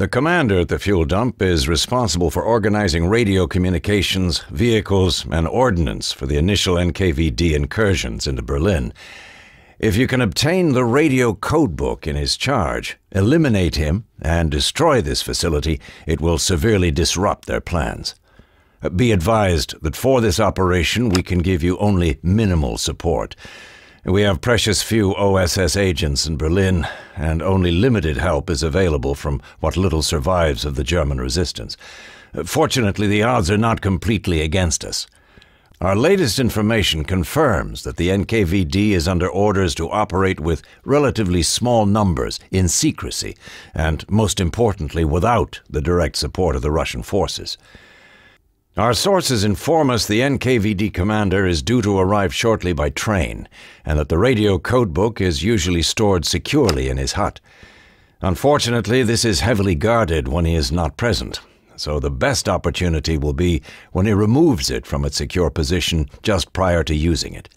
The commander at the fuel dump is responsible for organizing radio communications, vehicles, and ordnance for the initial NKVD incursions into Berlin. If you can obtain the radio codebook in his charge, eliminate him, and destroy this facility, it will severely disrupt their plans. Be advised that for this operation we can give you only minimal support. We have precious few OSS agents in Berlin, and only limited help is available from what little survives of the German resistance. Uh, fortunately, the odds are not completely against us. Our latest information confirms that the NKVD is under orders to operate with relatively small numbers in secrecy, and most importantly, without the direct support of the Russian forces. Our sources inform us the NKVD commander is due to arrive shortly by train, and that the radio codebook is usually stored securely in his hut. Unfortunately, this is heavily guarded when he is not present, so the best opportunity will be when he removes it from its secure position just prior to using it.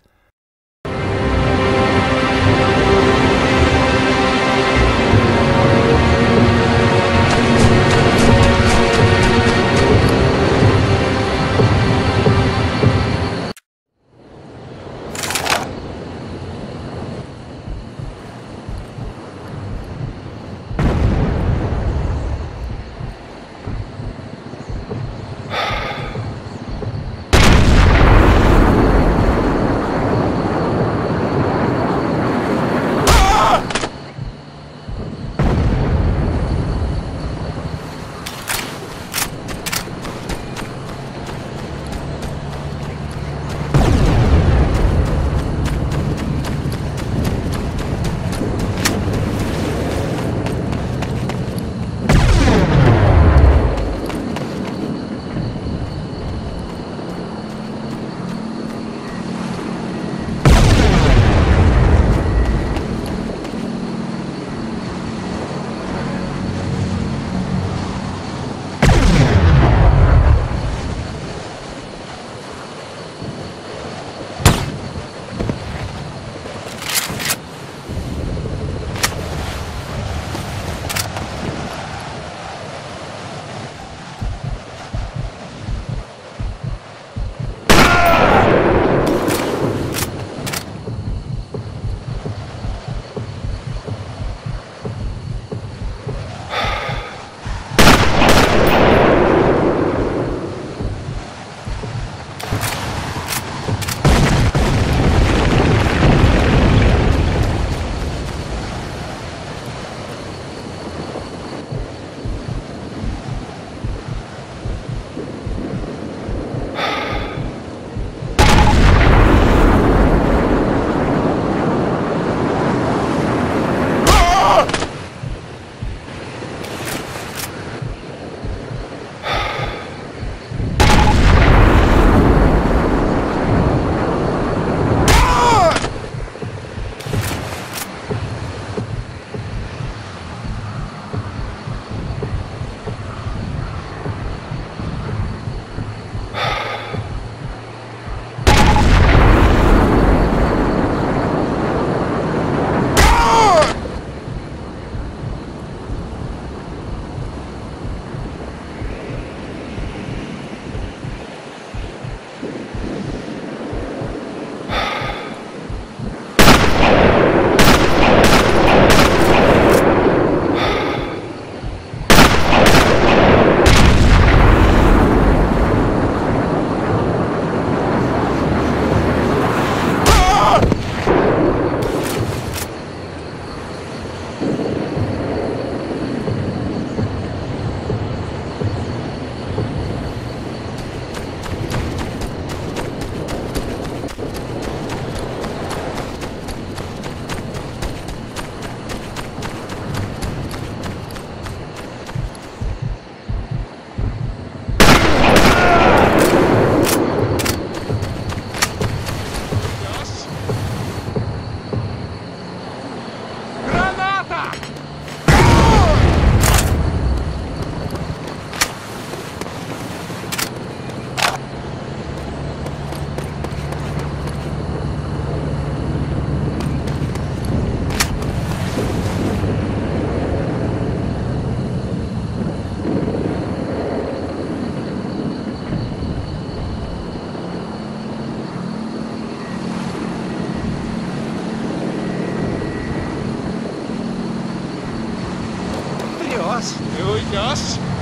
nós. Eu.